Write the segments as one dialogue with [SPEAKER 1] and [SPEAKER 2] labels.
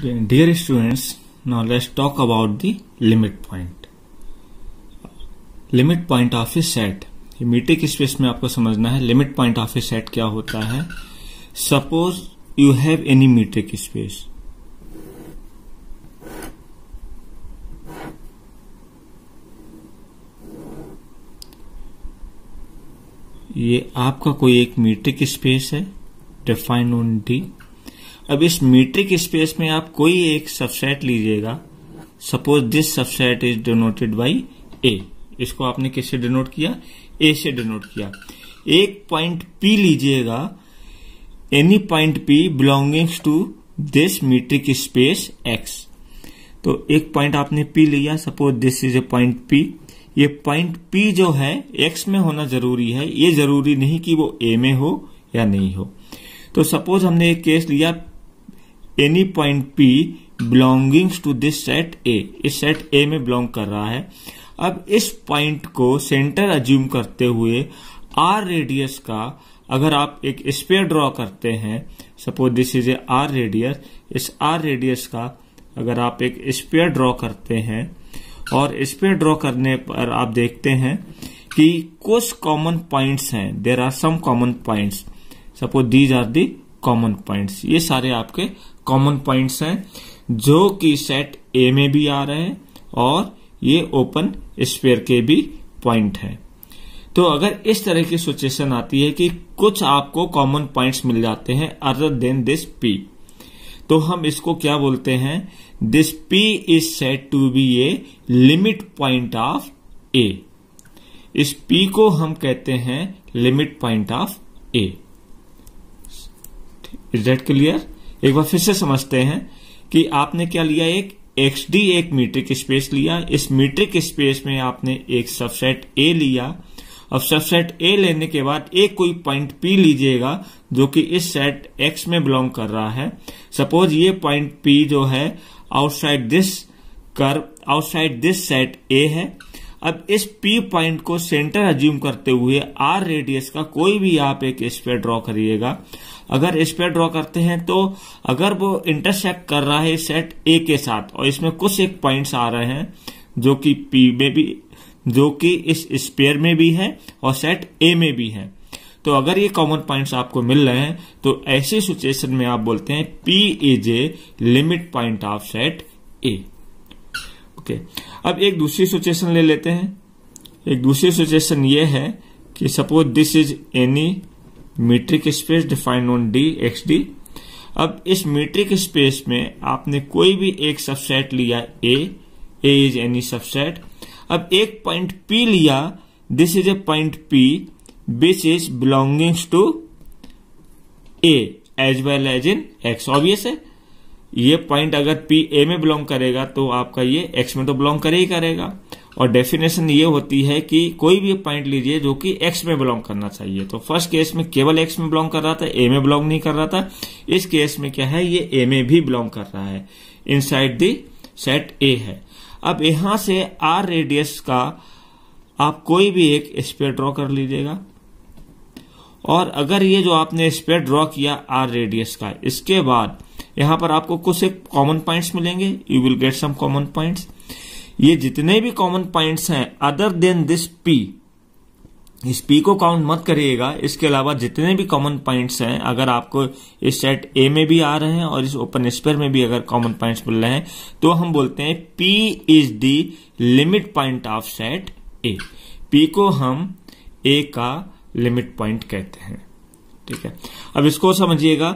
[SPEAKER 1] Dear students, now let's talk about the limit point. Limit point of a set. ये metric space में आपको समझना है limit point of a set क्या होता है suppose you have any metric space ये आपका कोई एक मीट्रिक स्पेस है डिफाइन ऑन डी अब इस मीट्रिक स्पेस में आप कोई एक सबसेट लीजिएगा। Suppose this subset is denoted by A इसको आपने किससे डिनोट किया? ए से डिनोट किया। एक पॉइंट पी लीजिएगा। Any point P belongings to this metric space X तो एक पॉइंट आपने पी लिया। Suppose this is a point P ये पॉइंट पी जो है एक्स में होना ज़रूरी है। ये ज़रूरी नहीं कि वो ए में हो या नहीं हो। तो सपोज़ हमने एक केस लिया। Any point P belongings to this set A इस सेट ए में बिलोंग कर रहा है। अब इस पॉइंट को सेंटर अज्यूम करते हुए आर रेडियस का अगर आप एक स्पेयर ड्रॉ करते हैं suppose this is a R radius इस आर रेडियस का अगर आप एक स्पेयर ड्रॉ करते हैं, और स्पेयर ड्रॉ करने पर आप देखते हैं कि कुछ कॉमन पॉइंट्स हैं। There are some common points suppose these are the common points ये सारे आपके कॉमन पॉइंट्स हैं, जो कि सेट ए में भी आ रहे हैं और ये ओपन स्पेयर के भी पॉइंट है। तो अगर इस तरह की सिचुएशन आती है कि कुछ आपको कॉमन पॉइंट्स मिल जाते हैं अदर देन दिस पी तो हम इसको क्या बोलते हैं? This P is set to be a limit point of A इस पी को हम कहते हैं limit point of A is that clear एक बार फिर से समझते हैं कि आपने क्या लिया, एक एक्स डी एक मीट्रिक स्पेस लिया। इस मीट्रिक स्पेस में आपने एक सबसेट ए लिया। अब सबसेट ए लेने के बाद एक कोई पॉइंट पी लीजिएगा, जो कि इस सेट एक्स में बिलोंग कर रहा है। सपोज़ ये पॉइंट पी जो है आउटसाइड दिस कर आउटसाइड दिस सेट ए है। अब इस पी पॉइंट को सेंटर अज्यूम करते हुए आर रेडियस का कोई भी आप एक स्पेयर ड्रॉ करिएगा। अगर स्पेयर ड्रॉ करते हैं तो अगर वो इंटरसेक्ट कर रहा है सेट ए के साथ, और इसमें कुछ एक पॉइंट्स आ रहे हैं, जो कि पी में भी, जो कि इस स्पेयर में भी है और सेट ए में भी है। तो अगर ये कॉमन पॉइंट्स आपको मिल रहे हैं तो ऐसी सिचुएशन में आप बोलते हैं P A limit point of set A okay अब एक दूसरी सिचुएशन ले लेते हैं। एक दूसरी सिचुएशन ये है कि suppose this is any metric space defined on D X D अब इस मीट्रिक स्पेस में आपने कोई भी एक सबसेट लिया A A is any subset अब एक पॉइंट पी लिया this is a point P which is belongings to A as well as in X obvious है। ये पॉइंट अगर पी ए में बिलोंग करेगा तो आपका ये एक्स में तो बिलोंग करे ही करेगा। और डेफिनेशन ये होती है कि कोई भी पॉइंट लीजिए जो कि एक्स में बिलोंग करना चाहिए। तो फ़र्स्ट केस में केवल एक्स में बिलोंग कर रहा था ए में बिलोंग नहीं कर रहा था। इस केस में क्या है, ये ए में भी बिलोंग कर रहा है। इनसाइड द सेट ए है। अब यहाँ से आर रेडियस का आप कोई भी एक स्पेयर ड्रॉ कर लीजिएगा। और अगर ये जो आपने स्पेयर ड्रॉ किया आर रेडियस का, इसके बाद यहाँ पर आपको कुछ एक कॉमन पॉइंट्स मिलेंगे। You will get some common points ये जितने भी कॉमन पॉइंट्स हैं अदर देन दिस पी इस पी को काउंट मत करिएगा। इसके अलावा जितने भी कॉमन पॉइंट्स हैं, अगर आपको इस सेट ए में भी आ रहे हैं और इस ओपन स्पेयर में भी अगर कॉमन पॉइंट्स मिल रहे हैं तो हम बोलते हैं P is the limit point of set A P को हम ए का लिमिट पॉइंट कहते हैं। ठीक है? अब इसको समझिएगा।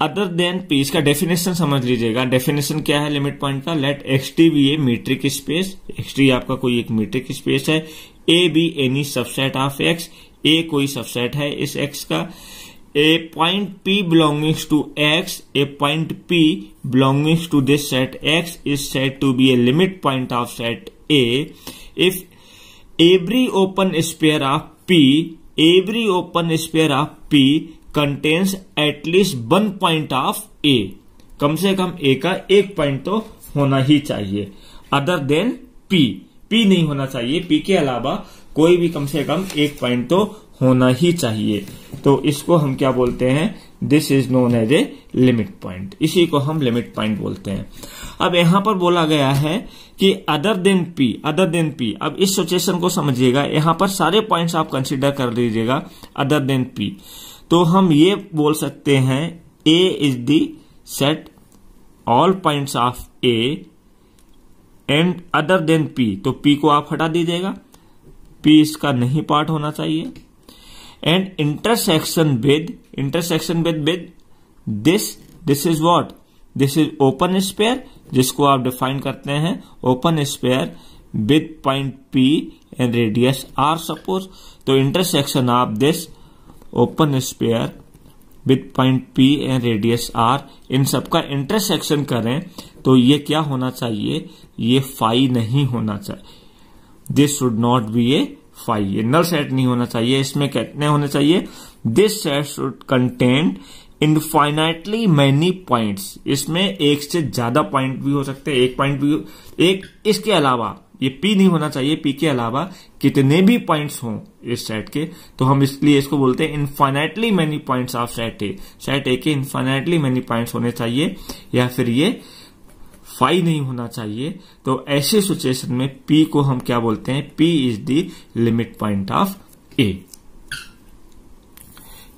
[SPEAKER 1] अदर देन पी इसका डेफिनेशन समझ लीजिएगा। डेफिनेशन क्या है लिमिट पॉइंट का? Let X T be a metric space X T आपका कोई एक मीट्रिक स्पेस है। A be any subset of X A कोई सबसेट है इस एक्स का। A point P belongings to X a point P belongings to this set X is said to be a limit point of set A if every open sphere of P every open sphere of P contains at least one point of A कम से कम ए का एक point तो होना ही चाहिए। Other than P P नहीं होना चाहिए। पी के अलावा कोई भी कम से कम एक पॉइंट तो होना ही चाहिए। तो इसको हम क्या बोलते हैं? This is known as a limit point इसी को हम लिमिट पॉइंट बोलते हैं। अब यहाँ पर बोला गया है कि other than P other than P अब इस सिचुएशन को समझिएगा। यहाँ पर सारे पॉइंट्स आप कंसिडर कर लीजिएगा अदर देन पी तो हम ये बोल सकते हैं A is the set all points of A and other than P तो पी को आप हटा दीजिएगा। पी इसका नहीं पार्ट होना चाहिए। And intersection with intersection with with this this is what this is open sphere जिसको आप डिफाइन करते हैं। Open sphere with point P and radius R suppose तो intersection of this open sphere with point P and radius R इन सबका intersection करें तो ये क्या होना चाहिए? ये फाई नहीं होना चाहिए। This should not be a phi ये नल सेट नहीं होना चाहिए। इसमें कितने होने चाहिए? This set should contain infinitely many points इसमें एक से ज़्यादा पॉइंट भी हो सकते हैं। एक पॉइंट भी एक इसके अलावा ये पी नहीं होना चाहिए पी के अलावा कितने भी पॉइंट्स हों इस सेट के तो हम इसलिए इसको बोलते हैं infinitely many points of set A set A के इनफाइनाइटली मैनी पॉइंट्स होने चाहिए, या फिर ये फाई नहीं होना चाहिए तो ऐसे सिचुएशन में पी को हम क्या बोलते हैं? P is the limit point of A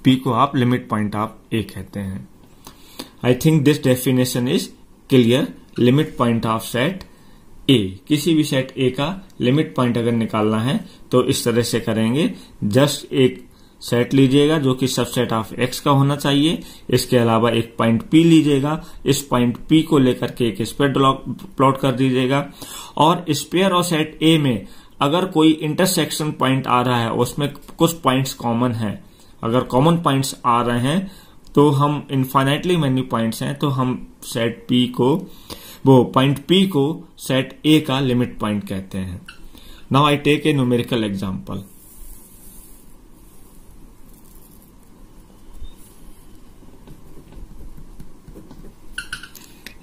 [SPEAKER 1] P को आप लिमिट पॉइंट ऑफ़ ए कहते हैं। I think this definition is clear limit point of set A किसी भी सेट ए का लिमिट पॉइंट अगर निकालना है तो इस तरह से करेंगे। जस्ट एक सेट लीजिएगा, जो कि सबसेट ऑफ़ एक्स का होना चाहिए। इसके अलावा एक पॉइंट पी लीजिएगा। इस पॉइंट पी को लेकर के एक स्पेयर प्लॉट कर दीजिएगा। और स्पेयर और सेट ए में अगर कोई इंटरसेक्शन पॉइंट आ रहा है, उसमें कुछ पॉइंट्स कॉमन है। अगर कॉमन पॉइंट्स आ रहे हैं तो हम इनफाइनाइटली मैनी पॉइंट्स हैं तो हम सेट पी को वो पॉइंट पी को सेट ए का लिमिट पॉइंट कहते हैं। Now I take a numerical example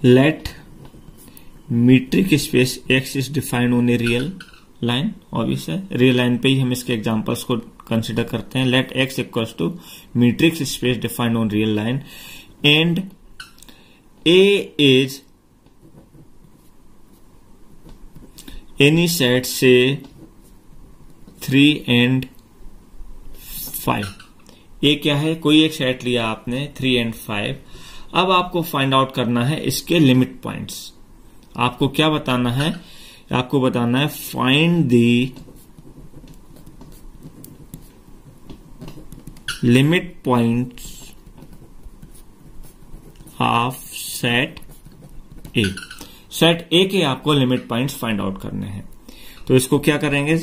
[SPEAKER 1] let metric space X is defined on a real line obvious है रियल लाइन पे ही हम इसके एग्जांपल्स को कंसिडर करते हैं। Let X equals to metric space defined on real line and A is any set से three and five ये क्या है? कोई एक सेट लिया आपने थ्री एंड फाइव अब आपको फाइंड आउट करना है इसके लिमिट पॉइंट्स आपको क्या बताना है? आपको बताना है find the limit points of set A set A के आपको लिमिट पॉइंट्स फाइंड आउट करने हैं। तो इसको क्या करेंगे?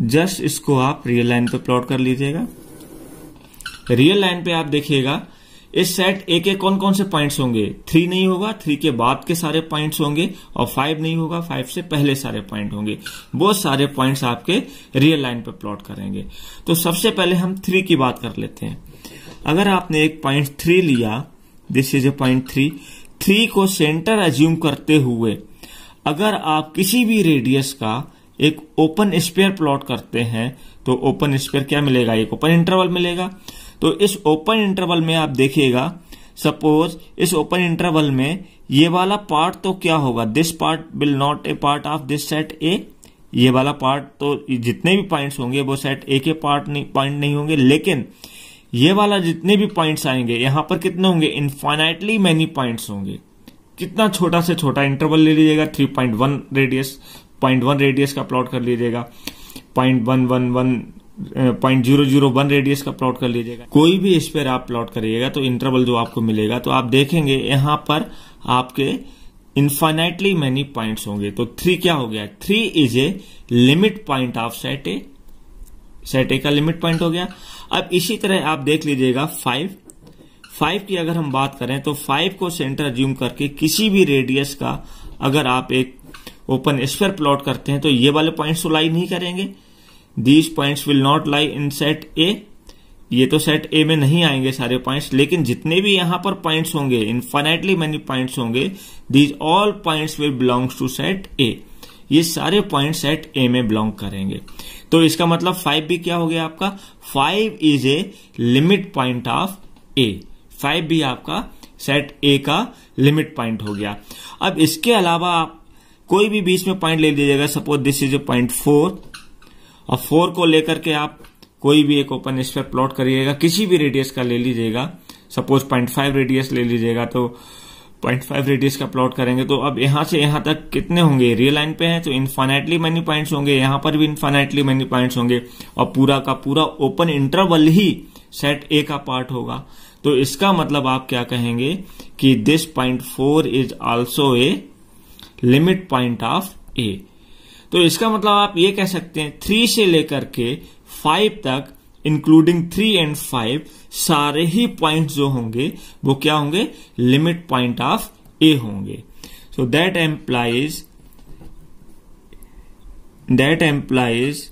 [SPEAKER 1] जस्ट इसको आप रियल लाइन पे प्लॉट कर लीजिएगा। रियल लाइन पे आप देखिएगा, इस सेट ए के कौन कौन से पॉइंट्स होंगे? थ्री नहीं होगा थ्री के बाद के सारे पॉइंट्स होंगे और फाइव नहीं होगा फाइव से पहले सारे पॉइंट होंगे। वो सारे पॉइंट्स आपके रियल लाइन पे प्लॉट करेंगे। तो सबसे पहले हम थ्री की बात कर लेते हैं। अगर आपने एक पॉइंट थ्री लिया this is a point three three को सेंटर एज्यूम करते हुए, अगर आप किसी भी रेडियस का एक ओपन स्पेयर प्लॉट करते हैं तो ओपन स्पेयर क्या मिलेगा? एक ओपन इंटरवल मिलेगा। तो इस ओपन इंटरवल में आप देखिएगा सपोज़ इस ओपन इंटरवल में ये वाला पार्ट तो क्या होगा? This part will not a part of this set A ये वाला पार्ट तो जितने भी पॉइंट्स होंगे, वो सेट ए के पार्ट नहीं पॉइंट नहीं होंगे। लेकिन ये वाला जितने भी पॉइंट्स आएँगे, यहाँ पर कितने होंगे? इनफाइनाइटली मैनी पॉइंट्स होंगे। कितना छोटा से छोटा इंटरवल ले लीजिएगा three point one radius point one radius का प्लॉट कर लीजिएगा point one one one point zero zero one radius का प्लॉट कर लीजिएगा। कोई भी इस पर आप प्लॉट करिएगा तो इंटरवल जो आपको मिलेगा तो आप देखेंगे यहाँ पर आपके इन्फाइनाइटली मैनी पॉइंट्स होंगे। तो थ्री क्या हो गया? Three is a limit point of set A set A का लिमिट पॉइंट हो गया। अब इसी तरह आप देख लीजिएगा फाइव फाइव की अगर हम बात करें तो फाइव को सेंटर ज्यूम करके किसी भी रेडियस का अगर आप एक ओपन स्फेयर प्लॉट करते हैं तो ये वाले पॉइंट्स तो लाई नहीं करेंगे। These points will not lie in set A ये तो सेट ए में नहीं आएँगे सारे पॉइंट्स लेकिन जितने भी यहाँ पर पॉइंट्स होंगे इनफाइनाइटली मेनी पॉइंट्स होंगे these all points will belongs to set A ये सारे पॉइंट सेट ए में बिलोंग करेंगे। तो इसका मतलब फाइव भी क्या हो गया आपका? Five is a limit point of A five भी आपका सेट ए का लिमिट पॉइंट हो गया। अब इसके अलावा आप कोई भी बीच में पॉइंट ले लीजिएगा। Suppose this is a point four और फोर को लेकर के आप कोई भी एक ओपन स्फीयर प्लॉट करिएगा। किसी भी रेडियस का ले लीजिएगा। सपोज़ पॉइंट फाइव रेडियस ले लीजिएगा। तो पॉइंट फाइव रेडियस का प्लॉट करेंगे तो अब यहाँ से यहाँ तक कितने होंगे? रियल लाइन पे हैं तो इनफाइनाइटली मेनी पॉइंट्स होंगे, यहाँ पर भी इन्फाइनाइटली मेनी पॉइंट्स होंगे, और पूरा का पूरा ओपन इंटरवल ही सेट ए का पार्ट होगा। तो इसका मतलब आप क्या कहेंगे कि this point four is also a limit point of A तो इसका मतलब आप ये कह सकते हैं थ्री से लेकर के फाइव तक इंक्लूडिंग थ्री एंड फाइव सारे ही पॉइंट जो होंगे, वो क्या होंगे? लिमिट पॉइंट ऑफ़ ए होंगे। So that implies that implies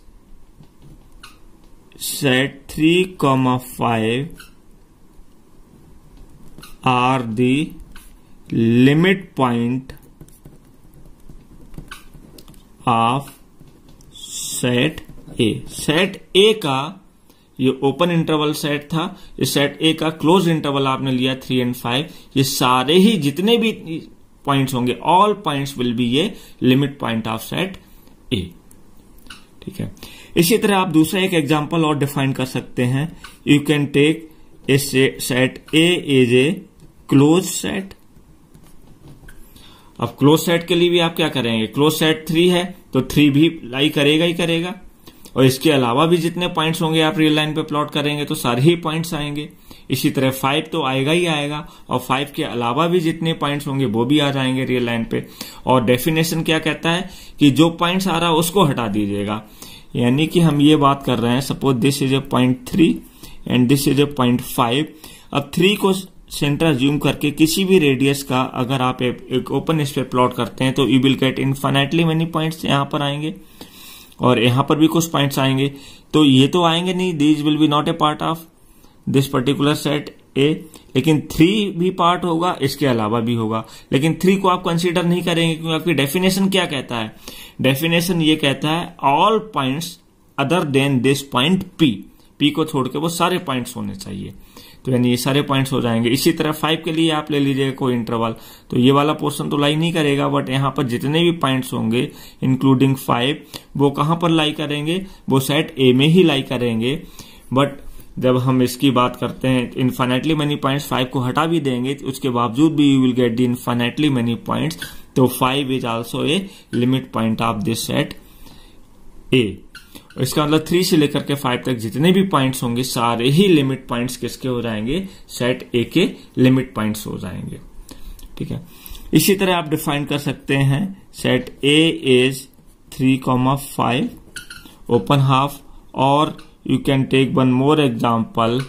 [SPEAKER 1] set three comma five are the limit point of set A set A का ये ओपन इंटरवल सेट था। ये सेट ए का क्लोज इंटरवल आपने लिया थ्री एंड फाइव ये सारे ही जितने भी पॉइंट्स होंगे ऑल पॉइंट्स विल बी ये limit point of set A ठीक है? इसी तरह आप दूसरा एक एग्जांपल और डिफाइन कर सकते हैं। You can take a set A is a close set अब क्लोज सेट के लिए भी आप क्या करेंगे? क्लोज सेट थ्री है तो थ्री भी लाई करेगा ही करेगा। और इसके अलावा भी जितने पॉइंट्स होंगे आप रियल लाइन पे प्लॉट करेंगे तो सारे ही पॉइंट्स आएँगे। इसी तरह फाइव तो आएगा ही आएगा, और फाइव के अलावा भी जितने पॉइंट्स होंगे, वो भी आ जाएँगे रियल लाइन पे। और डेफिनेशन क्या कहता है कि जो पॉइंट्स आ रहा है, उसको हटा दीजिएगा। यानी कि हम ये बात कर रहे हैं suppose this is a point three and this is a point five अब थ्री को सेंटर ज्यूम करके किसी भी रेडियस का अगर आप एक ओपन स्पेयर प्लॉट करते हैं तो you will get infinitely many points यहाँ पर आएँगे। और यहाँ पर भी कुछ पॉइंट्स आएँगे। तो ये तो आएँगे नहीं these will be not a part of this particular set A लेकिन थ्री भी पार्ट होगा, इसके अलावा भी होगा। लेकिन थ्री को आप कंसीडर नहीं करेंगे, क्योंकि आपकी डेफिनेशन क्या कहता है? डेफिनेशन ये कहता है all points other than this point P P को छोड़ के वो सारे पॉइंट्स होने चाहिए। तो यानी ये सारे पॉइंट्स हो जाएँगे। इसी तरह फाइव के लिए आप ले लीजिएगा कोई इंटरवल तो ये वाला पोर्शन तो लाई नहीं करेगा बट यहाँ पर जितने भी पॉइंट्स होंगे इंक्लूडिंग फाइव वो कहाँ पर लाई करेंगे? वो सेट ए में ही लाई करेंगे। बट जब हम इसकी बात करते हैं इनफाइनाइटली मेनी पॉइंट्स फाइव को हटा भी देंगे तो उसके बावजूद भी you will get the infinitely many points तो five is also a limit point of this set A इसका मतलब थ्री से लेकर के फाइव तक जितने भी पॉइंट्स होंगे, सारे ही लिमिट पॉइंट्स किसके हो जाएँगे? सेट ए के लिमिट पॉइंट्स हो जाएँगे। ठीक है? इसी तरह आप डिफाइन कर सकते हैं set A is three comma five open half और you can take one more example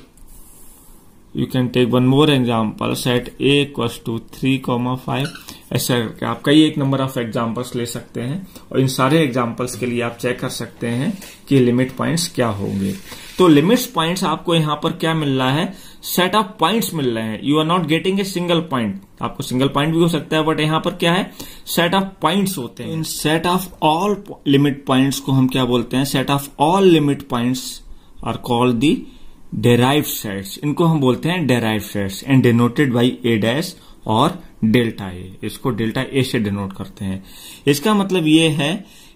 [SPEAKER 1] you can take one more example. Set a equals to 3 comma 5 ऐसा करके आप कई एक नंबर ऑफ़ एग्जाम्पल्स ले सकते हैं और इन सारे एग्जाम्पल्स के लिए आप चेक कर सकते हैं कि लिमिट पॉइंट्स क्या होंगे। तो लिमिट्स पॉइंट्स आपको यहाँ पर क्या मिल रहा है? सेट ऑफ़ पॉइंट्स मिल रहे हैं। You are not getting a single point आपको सिंगल पॉइंट भी हो सकता है बट यहाँ पर क्या है? सेट ऑफ़ पॉइंट्स होते हैं। इन set of all limit points को हम क्या बोलते हैं? Set of all limit points are called the derive sets इनको हम बोलते हैं derive sets and denoted by A dash और डेल्टा ए इसको डेल्टा ए से डिनोट करते हैं। इसका मतलब ये है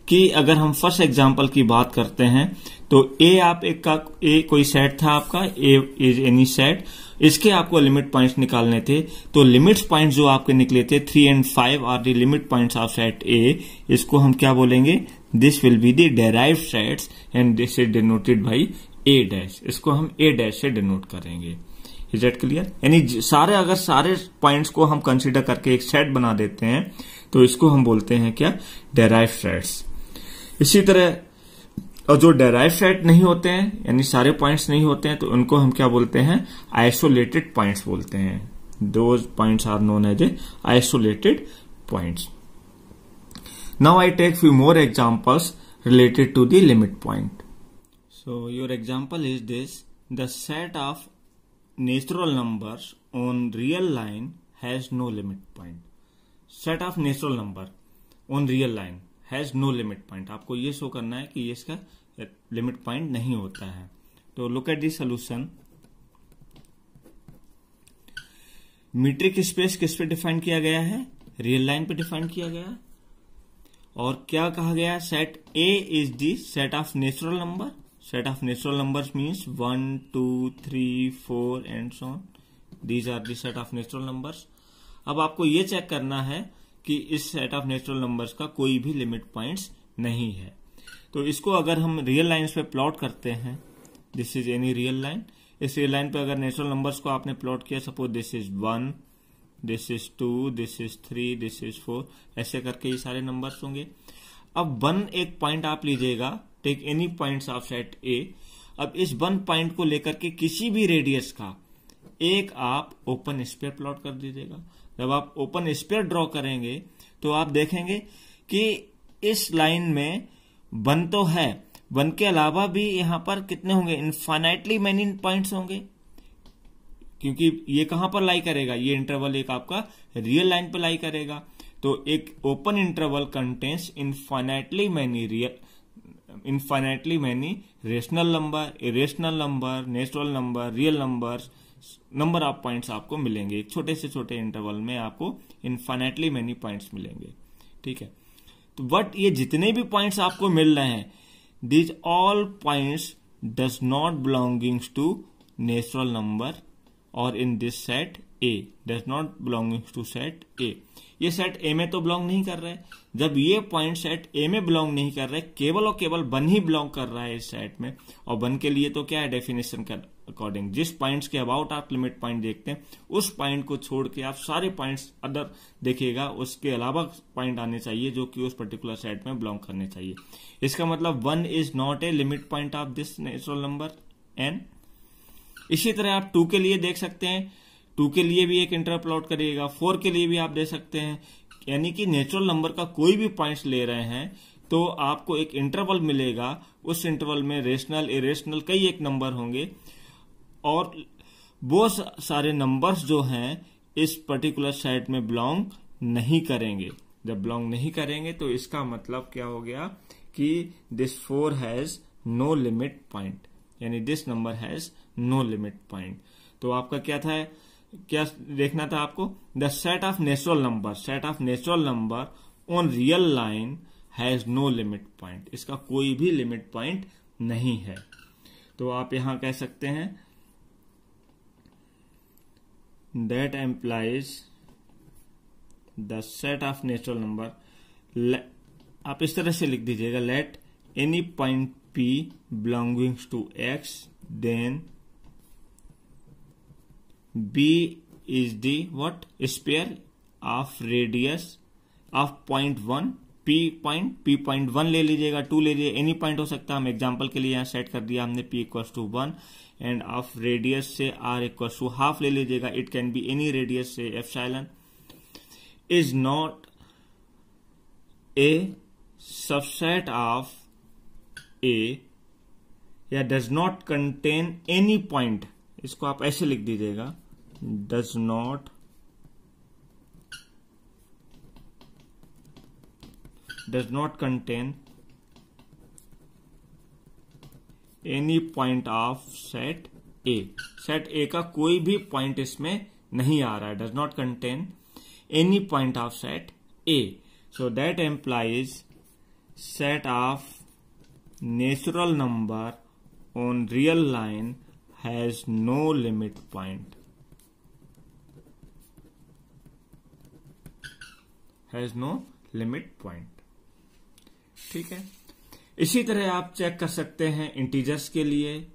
[SPEAKER 1] कि अगर हम फ़र्स्ट एग्ज़ाम्पल की बात करते हैं तो ए आप एक का ए कोई सेट था आपका ए इज़ एनी सेट इसके आपको लिमिट पॉइंट्स निकालने थे। तो लिमिट्स पॉइंट्स जो आपके निकले थे three and five are the limit points of set A इसको हम क्या बोलेंगे? This will be the derive sets and this is denoted by A dash इसको हम ए डैश से डिनोट करेंगे। इज़ एट क्लियर यानी सारे अगर सारे पॉइंट्स को हम कंसीडर करके एक सेट बना देते हैं तो इसको हम बोलते हैं क्या? डेराइव सेट्स इसी तरह, और जो डेराइव सेट नहीं होते हैं, यानी सारे पॉइंट्स नहीं होते हैं तो उनको हम क्या बोलते हैं? आइसोलेटेड पॉइंट्स बोलते हैं। Those points are known as a isolated points now I take few more examples related to the limit point So, your example is this. The set of natural numbers on real line has no limit point. Set of natural number on real line has no limit point आपको ये show करना है कि ये इसका limit point नहीं होता है। तो look at the solution metric space किस पे डिफाइन किया गया है? रियल लाइन पे डिफाइन किया गया और क्या कहा गया set A is the set of natural number set of natural numbers means one two three four and so these are the set of natural numbers अब आपको ये चेक करना है कि इस सेट ऑफ़ नेचुरल नंबर्स का कोई भी लिमिट पॉइंट्स नहीं है। तो इसको अगर हम रियल लाइन्स पे प्लॉट करते हैं this is any real line इस रियल लाइन पे अगर नेचुरल नंबर्स को आपने प्लॉट किया suppose this is one this is two this is three this is four ऐसे करके ये सारे नंबर्स होंगे। अब वन एक पॉइंट आप लीजिएगा take any point of set A अब इस वन पॉइंट को लेकर के किसी भी रेडियस का, एक आप ओपन स्पेयर प्लॉट कर दीजिएगा। जब आप ओपन स्पेयर ड्रॉ करेंगे तो आप देखेंगे कि इस लाइन में वन तो है। वन के अलावा भी यहाँ पर कितने होंगे? इनफाइनाइटली मैनी पॉइंट्स होंगे। क्योंकि ये कहाँ पर लाई करेगा? ये इंटरवल एक आपका रियल लाइन पर लाई करेगा। तो एक open interval contains infinitely many real infinitely many rational number irrational number natural number real number number of points आपको मिलेंगे। छोटे से छोटे इंटरवल में आपको इनफाइनाइटली मैनी पॉइंट्स मिलेंगे। ठीक है? तो बट ये जितने भी पॉइंट्स आपको मिल रहे हैं these all points does not belongings to natural number और in this set A does not belonging to set A ये सेट ए में तो बिलोंग नहीं कर रहे जब ये पॉइंट सेट ए में बिलोंग नहीं कर रहे केवल और केवल वन ही बिलोंग कर रहा है इस सेट में। और वन के लिए तो क्या है डेफिनेशन का अकॉर्डिंग जिस पॉइंट्स के अबाउट आप लिमिट पॉइंट देखते हैं, उस पॉइंट को छोड़ के आप सारे पॉइंट्स अदर देखिएगा, उसके अलावा पॉइंट आने चाहिए जो कि उस पर्टिकुलर सेट में बिलोंग करने चाहिए। इसका मतलब one is not a limit point of this natural number N इसी तरह आप टू के लिए देख सकते हैं। टू के लिए भी एक इंटर प्लॉट करिएगा, फोर के लिए भी आप दे सकते हैं। यानी कि नेचुरल नंबर का कोई भी पॉइंट्स ले रहे हैं तो आपको एक इंटरवल मिलेगा। उस इंटरवल में रेशनल इरेशनल कई एक नंबर होंगे। और वो सारे नंबर्स जो हैं, इस पर्टिकुलर सेट में बिलोंग नहीं करेंगे। जब बिलोंग नहीं करेंगे तो इसका मतलब क्या हो गया कि this four has no limit point यानी this number has no limit point तो आपका क्या था? क्या देखना था आपको? The set of natural number set of natural number on real line has no limit point इसका कोई भी लिमिट पॉइंट नहीं है। तो आप यहाँ कह सकते हैं that implies the set of natural number आप इस तरह से लिख दीजिएगा let any point P belongings to X then B is the what? Sphere of radius of point one P point P point one ले लीजिएगा टू ले लीजिए एनी पॉइंट हो सकता है। हम एग्जांपल के लिए यहाँ सेट कर दिया, हमने P equal to one and of radius से R इक्वल टू हाफ़ ले लीजिएगा। It can be any radius से epsilon is not a subset of A या does not contain any point इसको आप ऐसे लिख दीजिएगा does not does not contain any point of set A set A का कोई भी पॉइंट इसमें नहीं आ रहा है। Does not contain any point of set A so that implies set of natural number on real line has no limit point. Has no limit point. ठीक है? इसी तरह आप चेक कर सकते हैं इंटीजर्स के लिए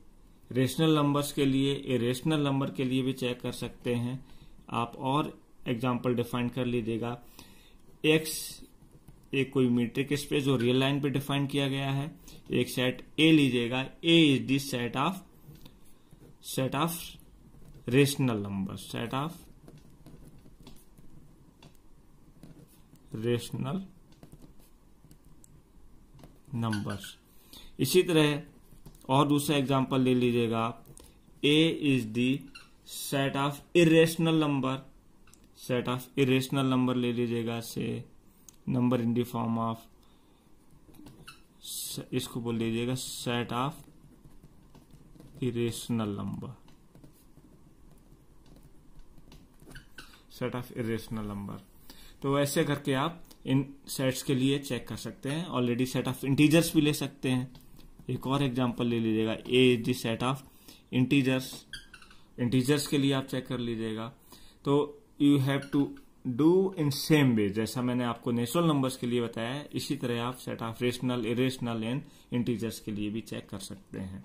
[SPEAKER 1] रेशनल नंबर्स के लिए इरेशनल नंबर के लिए भी चेक कर सकते हैं। आप और एग्जांपल डिफाइन कर लीजिएगा। एक्स एक कोई मीट्रिक स्पेस जो रियल लाइन पे डिफाइन किया गया है। एक सेट ए लीजिएगा। A is this set of set of rational numbers, set of rational numbers. इसी तरह और दूसरा एग्जांपल ले लीजिएगा. आप A is the set of irrational number set of irrational number ले लीजिएगा. से number in the form of इसको बोल लीजिएगा set of irrational number set of irrational number तो ऐसे करके आप इन सेट्स के लिए चेक कर सकते हैं। ऑलरेडी सेट ऑफ़ इंटीजर्स भी ले सकते हैं। एक और एग्जांपल ले लीजिएगा। A is the set of integers integers के लिए आप चेक कर लीजिएगा। तो you have to do in same way जैसा मैंने आपको नेचुरल नंबर्स के लिए बताया इसी तरह आप set of rational irrational and integers के लिए भी चेक कर सकते हैं।